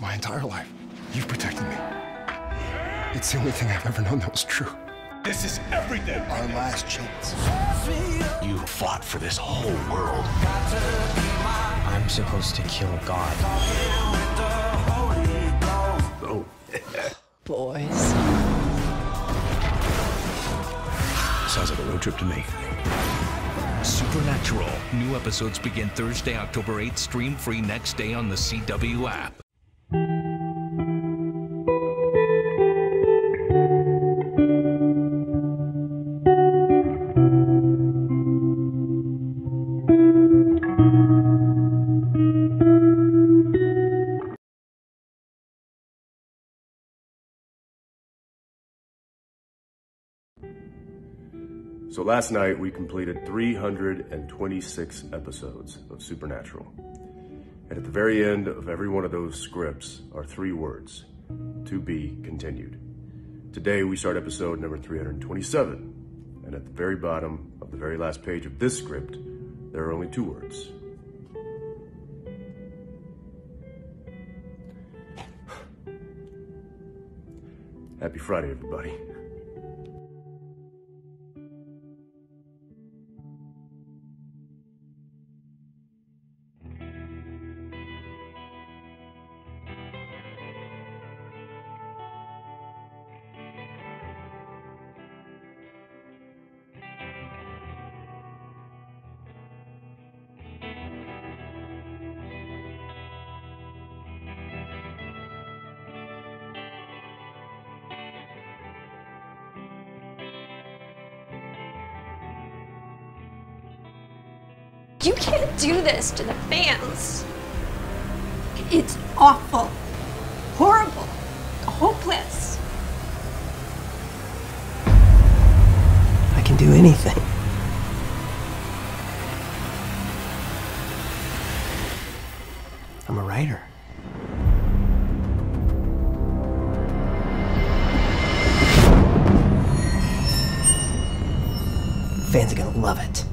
My entire life, you've protected me. It's the only thing I've ever known that was true. This is everything. Our last chance. You fought for this whole world. I'm supposed to kill God. Oh. Boys. Sounds like a road trip to me. Supernatural. New episodes begin Thursday, October 8th. Stream free next day on the CW app. So last night we completed 326 episodes of Supernatural. And at the very end of every one of those scripts are three words to be continued. Today we start episode number 327. And at the very bottom of the very last page of this script, there are only two words. Happy Friday, everybody. You can't do this to the fans. It's awful, horrible, hopeless. I can do anything. I'm a writer. Fans are gonna love it.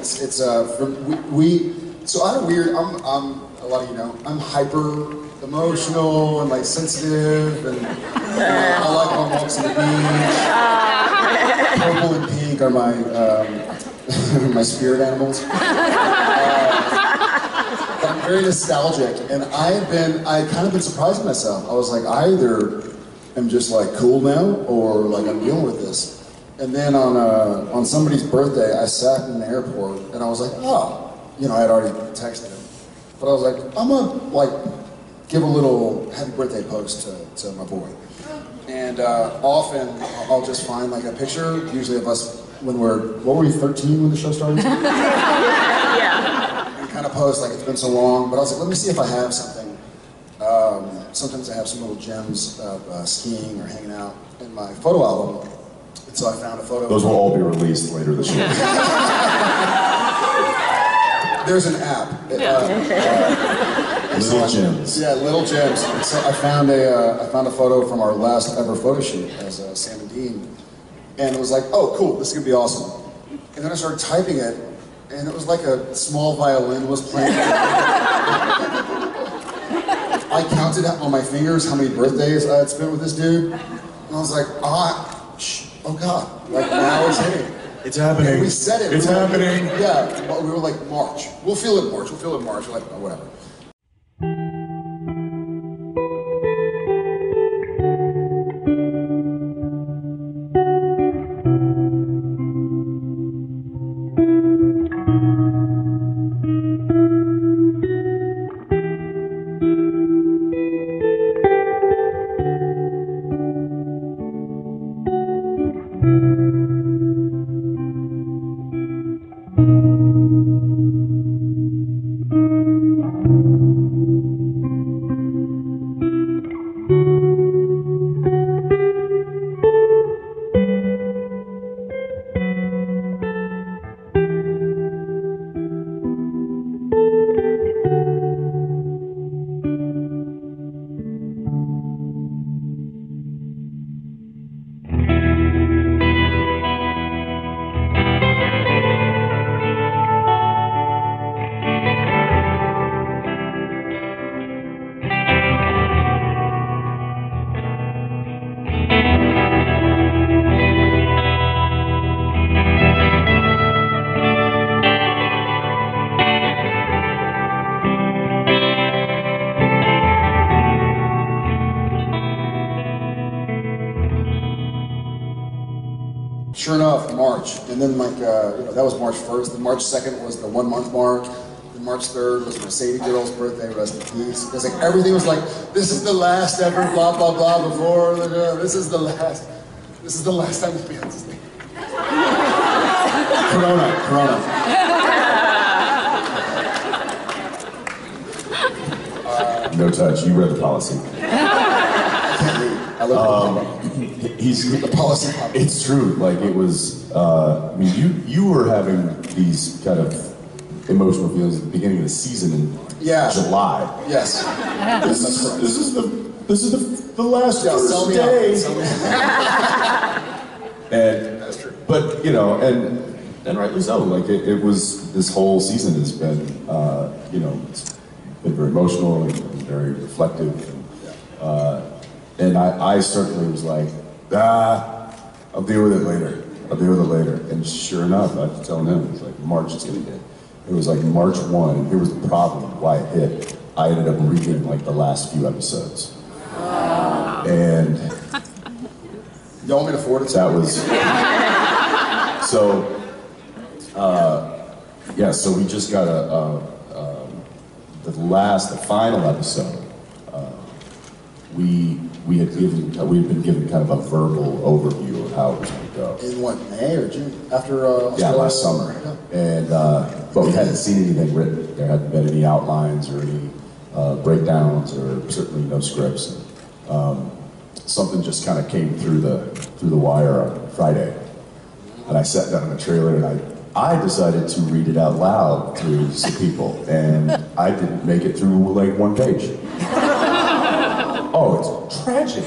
It's it's uh we, we so I'm a weird. I'm I'm a lot of you know I'm hyper emotional and like sensitive and you know, I like long walks on the beach. Purple and pink are my um, my spirit animals. Uh, I'm very nostalgic, and I have been I kind of been surprising myself. I was like I either am just like cool now or like I'm dealing with this. And then on uh, on somebody's birthday, I sat in the airport and I was like, oh, you know, I had already texted him, but I was like, I'm gonna like give a little happy birthday post to, to my boy. And uh, often I'll just find like a picture, usually of us when we're what were we 13 when the show started? yeah. And kind of post like it's been so long, but I was like, let me see if I have something. Um, sometimes I have some little gems of uh, skiing or hanging out in my photo album. And so I found a photo. Those will all be released later this year. There's an app. It, uh, uh, Little so gems. Yeah, little gems. And so I found a, uh, I found a photo from our last ever photo shoot as uh, Sam and Dean, and it was like, oh, cool, this is gonna be awesome. And then I started typing it, and it was like a small violin was playing. I counted on my fingers how many birthdays I had spent with this dude, And I was like, ah, shh, oh God. Like now it's hitting. It's happening. And we said it. It's We were happening. yeah, we were like, March. We'll feel it in March. We'll feel it in March. We're like, oh, whatever. Uh, you know, that was March 1st. Then March 2nd was the one month mark. Then March 3rd was Mercedes girl's birthday, rest in peace. Because like everything was like, this is the last ever, blah, blah, blah, before, uh, this is the last, this is the last time to be on this thing. Corona, Corona. No touch. You read the policy. I can't read. I love Um, he's the policy. It's true. Like it was. Uh, I mean, you you were having these kind of emotional feelings at the beginning of the season in Yeah. July. Yes. This is this is the this is the, the last Yeah, first day. out. Sell me And That's true. but you know, and and rightly so. Like it, it was this whole season has been uh, you know it's been very emotional and, and very reflective. And, uh, and I, I certainly was like, ah, I'll deal with it later. I'll deal with it later. And sure enough, I was telling him, it was like March is gonna hit. It was like March one. And here was the problem. Why it hit. I ended up reading like the last few episodes. And You want me to forward it that was so. Uh, yeah, so we just got a, a, um, the last, the final episode. Uh, we we had given we had been given kind of a verbal overview of how it was going to go. In what, May or June? After uh, Yeah, last summer, and uh, but we hadn't seen anything written. There hadn't been any outlines or any uh, breakdowns, or certainly no scripts. Um, something just kind of came through the through the wire on Friday, and I sat down in the trailer and I I decided to read it out loud to some people, and I didn't make it through like one page. Oh, it's tragic.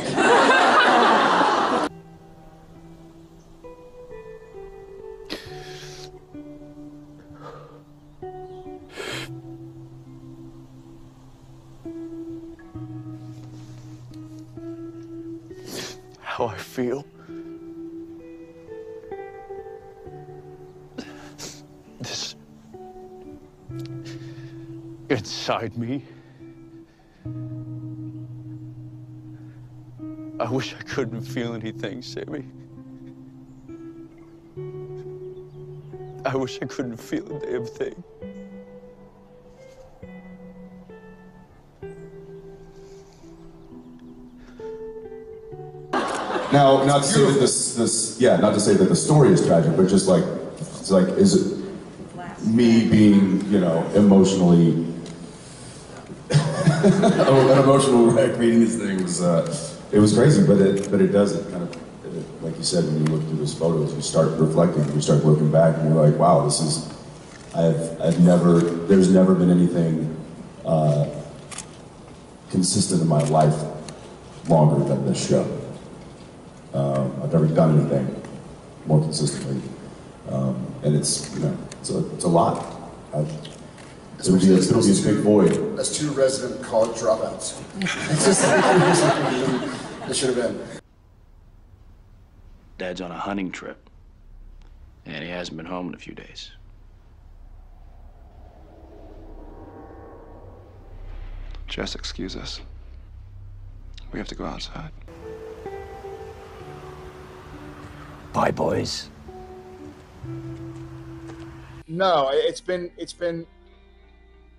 How I feel. This. Inside me. I wish I couldn't feel anything, Sammy. I wish I couldn't feel a damn thing. Now, not to say that this, this, yeah, not to say that the story is tragic, but just like, it's like, is it me being, you know, emotionally, an emotional wreck reading this thing was, uh, it was crazy, but it, but it does, it kind of, it, like you said, when you look through those photos, you start reflecting, you start looking back, and you're like, wow, this is, I've, I've never, there's never been anything, uh, consistent in my life longer than this show. Um, I've never done anything more consistently, um, and it's you know it's a it's a lot. I, it'll be a, it'll be a big void. As two resident college dropouts. It's just it should have been. Dad's on a hunting trip, and he hasn't been home in a few days. Just excuse us. We have to go outside. Bye, boys. No, it's been it's been,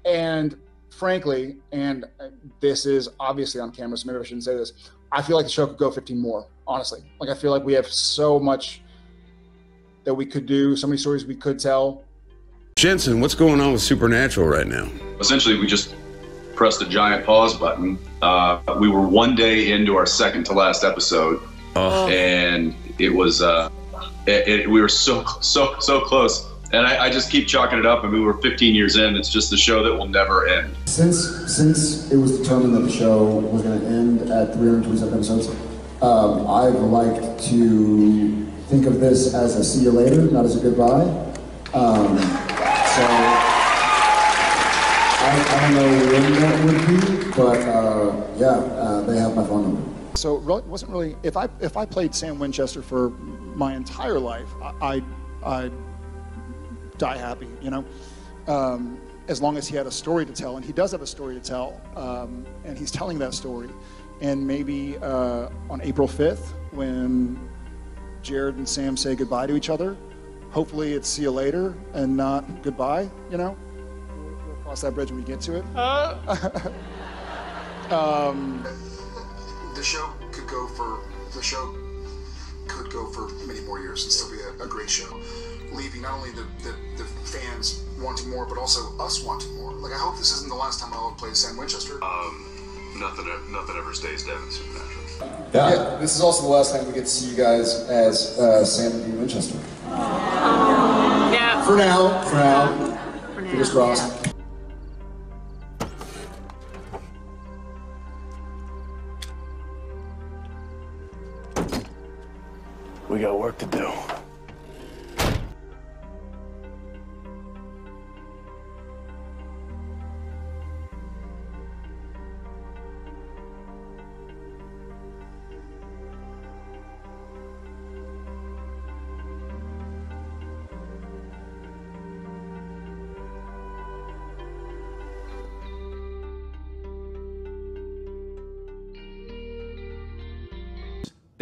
and frankly, and this is obviously on camera, so maybe I shouldn't say this. I feel like the show could go 15 more. Honestly, like I feel like we have so much that we could do, so many stories we could tell. Jensen, what's going on with Supernatural right now? Essentially, we just pressed a giant pause button. Uh, we were one day into our second to last episode, Oh. and it was uh, it, it, we were so so so close. And I, I just keep chalking it up. I mean, we're 15 years in. It's just a show that will never end. Since since it was determined that the show was going to end at 327 episodes, um, I've liked to think of this as a see you later, not as a goodbye. Um, so I, I don't know when that would be, but uh, yeah, uh, they have my phone number. So really, it wasn't really if I if I played Sam Winchester for my entire life, I I I'd die happy, you know. Um, as long as he had a story to tell, and he does have a story to tell, um, and he's telling that story. And maybe uh, on April 5th, when Jared and Sam say goodbye to each other, hopefully it's see you later and not goodbye, you know? We'll cross that bridge when we get to it. um, the show could go for the show could go for many more years and still be a, a great show. Leaving not only the, the, the fans wanting more, but also us wanting more. Like I hope this isn't the last time I'll play Sam Winchester. Um, nothing, nothing ever stays dead in Supernatural. Yeah. this is also the last time we get to see you guys as uh, Sam and Dean Winchester. Yeah. For now, for now. Fingers crossed.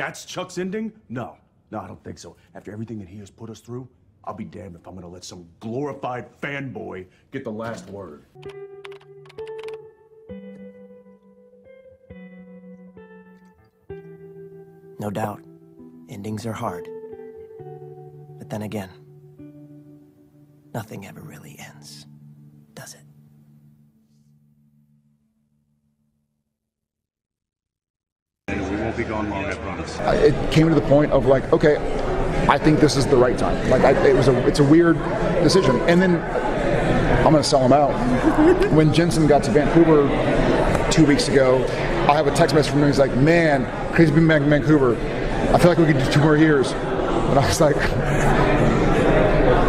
That's Chuck's ending? No. No, I don't think so. After everything that he has put us through, I'll be damned if I'm gonna let some glorified fanboy get the last word. No doubt, endings are hard. But then again, nothing ever really ends, won't be gone long, I promise. It came to the point of like, okay, I think this is the right time. Like, I, it was a, it's a weird decision. And then I'm going to sell him out. when Jensen got to Vancouver two weeks ago, I have a text message from him. He's like, "Man, crazy being back in Vancouver. I feel like we could do two more years." And I was like,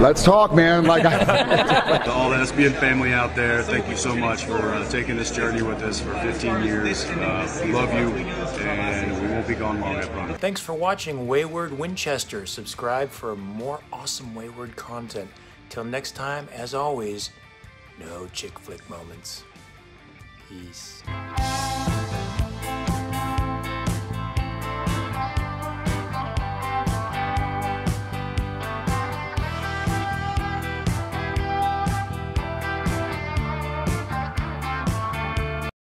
"Let's talk, man." Like, I, to all the SPN family out there, thank you so much for uh, taking this journey with us for 15 years. Uh, love you, and we won't be gone long, I promise. Thanks for watching Wayward Winchester. Subscribe for more awesome Wayward content. Till next time, as always, no chick flick moments. Peace.